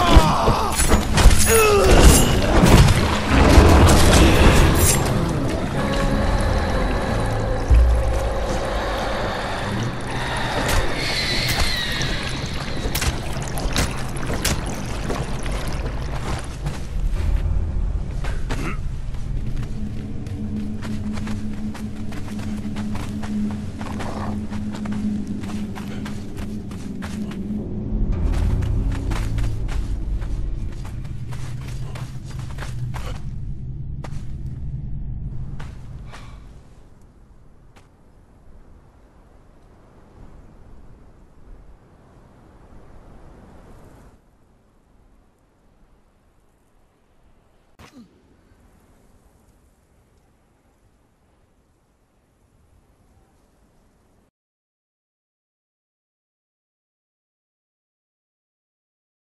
Ah!